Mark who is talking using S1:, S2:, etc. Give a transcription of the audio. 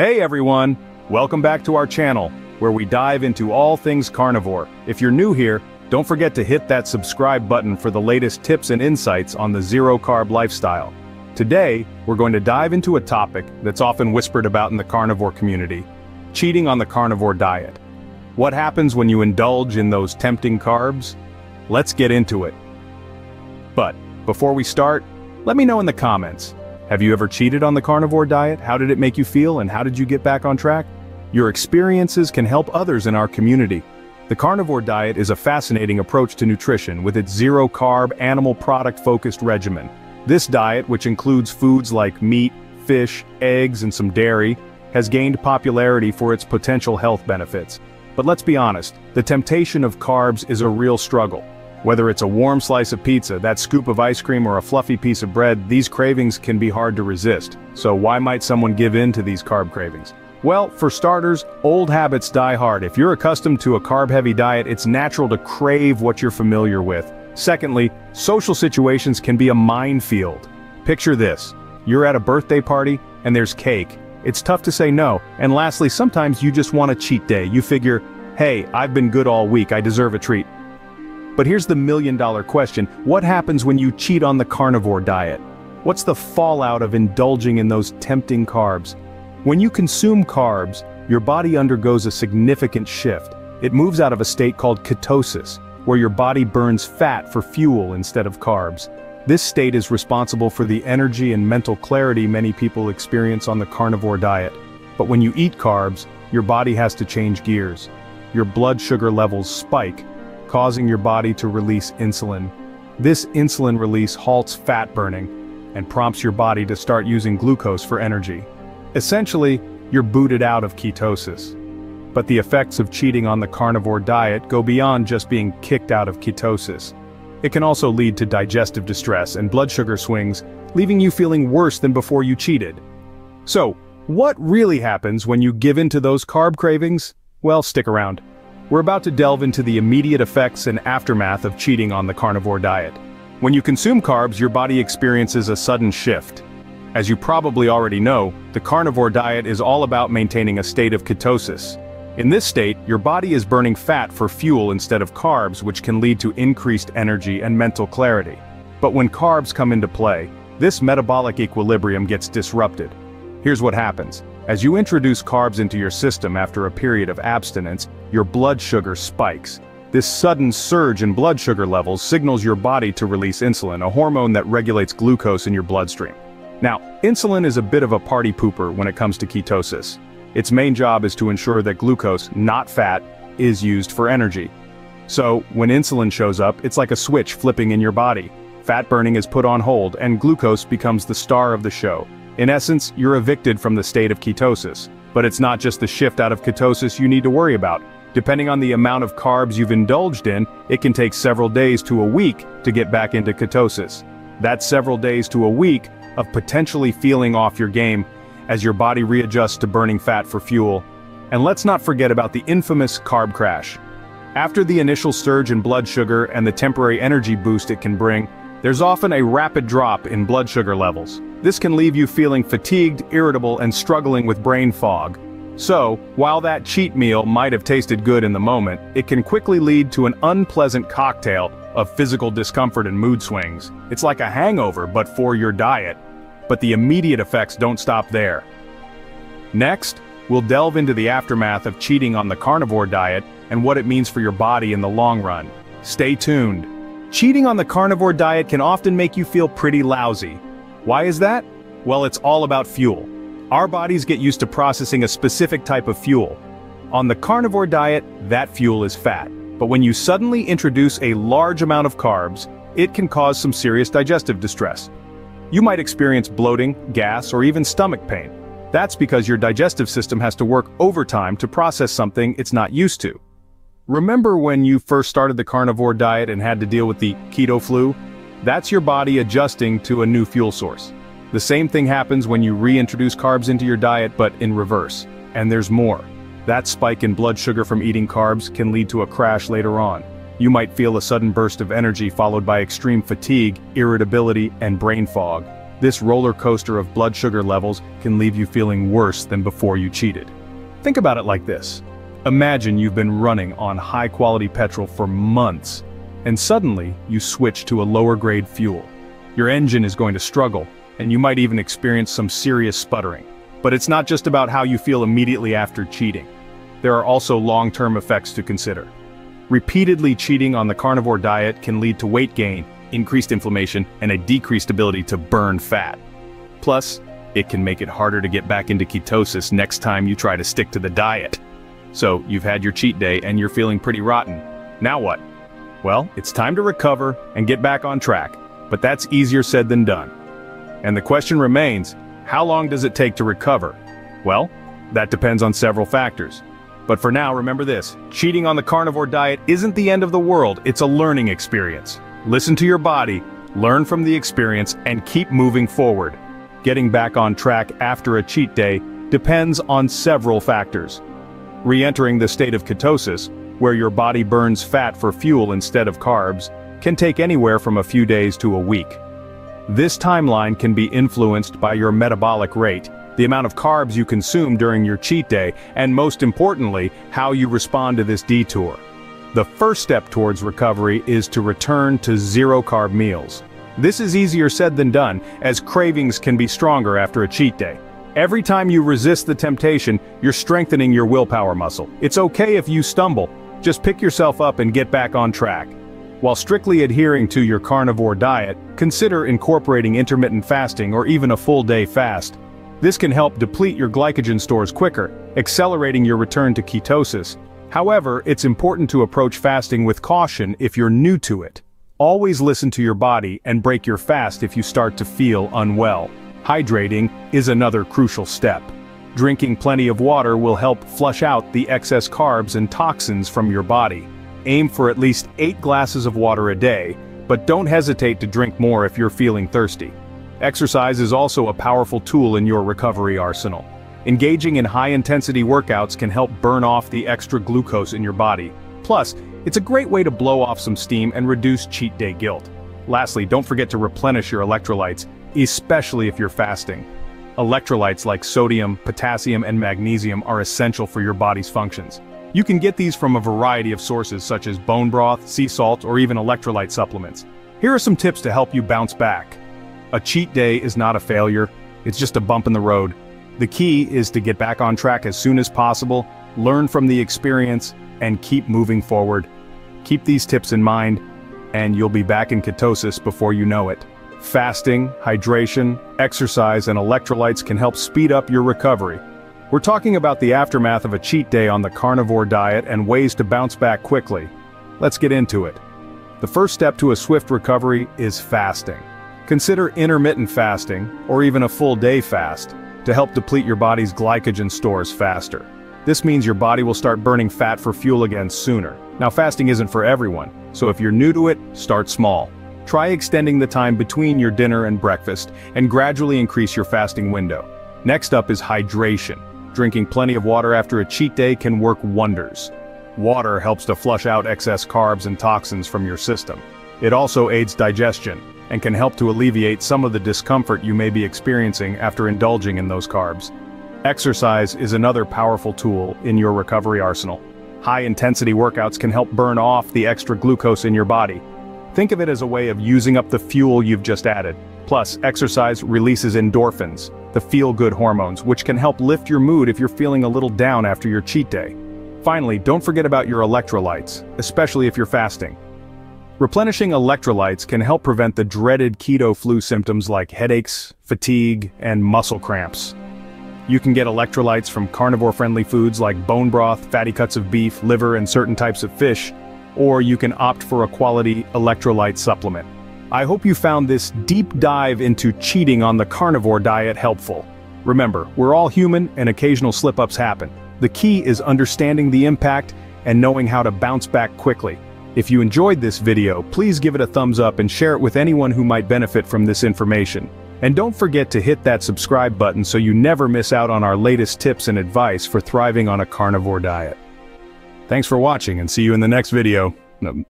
S1: Hey everyone! Welcome back to our channel, where we dive into all things carnivore. If you're new here, don't forget to hit that subscribe button for the latest tips and insights on the zero-carb lifestyle. Today, we're going to dive into a topic that's often whispered about in the carnivore community, cheating on the carnivore diet. What happens when you indulge in those tempting carbs? Let's get into it. But, before we start, let me know in the comments, have you ever cheated on the carnivore diet? How did it make you feel and how did you get back on track? Your experiences can help others in our community. The carnivore diet is a fascinating approach to nutrition with its zero-carb, animal product-focused regimen. This diet, which includes foods like meat, fish, eggs, and some dairy, has gained popularity for its potential health benefits. But let's be honest, the temptation of carbs is a real struggle. Whether it's a warm slice of pizza, that scoop of ice cream or a fluffy piece of bread, these cravings can be hard to resist. So why might someone give in to these carb cravings? Well, for starters, old habits die hard. If you're accustomed to a carb-heavy diet, it's natural to crave what you're familiar with. Secondly, social situations can be a minefield. Picture this. You're at a birthday party, and there's cake. It's tough to say no. And lastly, sometimes you just want a cheat day. You figure, hey, I've been good all week, I deserve a treat. But here's the million dollar question, what happens when you cheat on the carnivore diet? What's the fallout of indulging in those tempting carbs? When you consume carbs, your body undergoes a significant shift. It moves out of a state called ketosis, where your body burns fat for fuel instead of carbs. This state is responsible for the energy and mental clarity many people experience on the carnivore diet. But when you eat carbs, your body has to change gears. Your blood sugar levels spike, causing your body to release insulin. This insulin release halts fat burning and prompts your body to start using glucose for energy. Essentially, you're booted out of ketosis. But the effects of cheating on the carnivore diet go beyond just being kicked out of ketosis. It can also lead to digestive distress and blood sugar swings, leaving you feeling worse than before you cheated. So, what really happens when you give in to those carb cravings? Well, stick around. We're about to delve into the immediate effects and aftermath of cheating on the carnivore diet. When you consume carbs, your body experiences a sudden shift. As you probably already know, the carnivore diet is all about maintaining a state of ketosis. In this state, your body is burning fat for fuel instead of carbs which can lead to increased energy and mental clarity. But when carbs come into play, this metabolic equilibrium gets disrupted. Here's what happens. As you introduce carbs into your system after a period of abstinence, your blood sugar spikes. This sudden surge in blood sugar levels signals your body to release insulin, a hormone that regulates glucose in your bloodstream. Now, insulin is a bit of a party pooper when it comes to ketosis. Its main job is to ensure that glucose, not fat, is used for energy. So, when insulin shows up, it's like a switch flipping in your body. Fat burning is put on hold and glucose becomes the star of the show. In essence, you're evicted from the state of ketosis. But it's not just the shift out of ketosis you need to worry about. Depending on the amount of carbs you've indulged in, it can take several days to a week to get back into ketosis. That's several days to a week of potentially feeling off your game as your body readjusts to burning fat for fuel. And let's not forget about the infamous carb crash. After the initial surge in blood sugar and the temporary energy boost it can bring, there's often a rapid drop in blood sugar levels. This can leave you feeling fatigued, irritable, and struggling with brain fog. So, while that cheat meal might have tasted good in the moment, it can quickly lead to an unpleasant cocktail of physical discomfort and mood swings. It's like a hangover, but for your diet. But the immediate effects don't stop there. Next, we'll delve into the aftermath of cheating on the carnivore diet and what it means for your body in the long run. Stay tuned. Cheating on the carnivore diet can often make you feel pretty lousy, why is that? Well, it's all about fuel. Our bodies get used to processing a specific type of fuel. On the carnivore diet, that fuel is fat. But when you suddenly introduce a large amount of carbs, it can cause some serious digestive distress. You might experience bloating, gas, or even stomach pain. That's because your digestive system has to work overtime to process something it's not used to. Remember when you first started the carnivore diet and had to deal with the keto flu? That's your body adjusting to a new fuel source. The same thing happens when you reintroduce carbs into your diet but in reverse. And there's more. That spike in blood sugar from eating carbs can lead to a crash later on. You might feel a sudden burst of energy followed by extreme fatigue, irritability, and brain fog. This roller coaster of blood sugar levels can leave you feeling worse than before you cheated. Think about it like this. Imagine you've been running on high-quality petrol for months, and suddenly you switch to a lower-grade fuel. Your engine is going to struggle, and you might even experience some serious sputtering. But it's not just about how you feel immediately after cheating. There are also long-term effects to consider. Repeatedly cheating on the carnivore diet can lead to weight gain, increased inflammation, and a decreased ability to burn fat. Plus, it can make it harder to get back into ketosis next time you try to stick to the diet. So, you've had your cheat day and you're feeling pretty rotten. Now what? Well, it's time to recover and get back on track, but that's easier said than done. And the question remains, how long does it take to recover? Well, that depends on several factors. But for now, remember this, cheating on the carnivore diet isn't the end of the world, it's a learning experience. Listen to your body, learn from the experience, and keep moving forward. Getting back on track after a cheat day depends on several factors. Re-entering the state of ketosis, where your body burns fat for fuel instead of carbs, can take anywhere from a few days to a week. This timeline can be influenced by your metabolic rate, the amount of carbs you consume during your cheat day, and most importantly, how you respond to this detour. The first step towards recovery is to return to zero-carb meals. This is easier said than done, as cravings can be stronger after a cheat day. Every time you resist the temptation, you're strengthening your willpower muscle. It's okay if you stumble, just pick yourself up and get back on track. While strictly adhering to your carnivore diet, consider incorporating intermittent fasting or even a full-day fast. This can help deplete your glycogen stores quicker, accelerating your return to ketosis, However, it's important to approach fasting with caution if you're new to it. Always listen to your body and break your fast if you start to feel unwell. Hydrating is another crucial step. Drinking plenty of water will help flush out the excess carbs and toxins from your body. Aim for at least 8 glasses of water a day, but don't hesitate to drink more if you're feeling thirsty. Exercise is also a powerful tool in your recovery arsenal. Engaging in high-intensity workouts can help burn off the extra glucose in your body. Plus, it's a great way to blow off some steam and reduce cheat day guilt. Lastly, don't forget to replenish your electrolytes, especially if you're fasting. Electrolytes like sodium, potassium, and magnesium are essential for your body's functions. You can get these from a variety of sources such as bone broth, sea salt, or even electrolyte supplements. Here are some tips to help you bounce back. A cheat day is not a failure, it's just a bump in the road. The key is to get back on track as soon as possible, learn from the experience, and keep moving forward. Keep these tips in mind, and you'll be back in ketosis before you know it. Fasting, hydration, exercise, and electrolytes can help speed up your recovery. We're talking about the aftermath of a cheat day on the carnivore diet and ways to bounce back quickly. Let's get into it. The first step to a swift recovery is fasting. Consider intermittent fasting, or even a full day fast to help deplete your body's glycogen stores faster. This means your body will start burning fat for fuel again sooner. Now fasting isn't for everyone, so if you're new to it, start small. Try extending the time between your dinner and breakfast, and gradually increase your fasting window. Next up is hydration. Drinking plenty of water after a cheat day can work wonders. Water helps to flush out excess carbs and toxins from your system. It also aids digestion, and can help to alleviate some of the discomfort you may be experiencing after indulging in those carbs. Exercise is another powerful tool in your recovery arsenal. High-intensity workouts can help burn off the extra glucose in your body. Think of it as a way of using up the fuel you've just added. Plus, exercise releases endorphins, the feel-good hormones, which can help lift your mood if you're feeling a little down after your cheat day. Finally, don't forget about your electrolytes, especially if you're fasting. Replenishing electrolytes can help prevent the dreaded keto flu symptoms like headaches, fatigue, and muscle cramps. You can get electrolytes from carnivore-friendly foods like bone broth, fatty cuts of beef, liver, and certain types of fish, or you can opt for a quality electrolyte supplement. I hope you found this deep dive into cheating on the carnivore diet helpful. Remember, we're all human and occasional slip-ups happen. The key is understanding the impact and knowing how to bounce back quickly. If you enjoyed this video, please give it a thumbs up and share it with anyone who might benefit from this information. And don't forget to hit that subscribe button so you never miss out on our latest tips and advice for thriving on a carnivore diet. Thanks for watching and see you in the next video.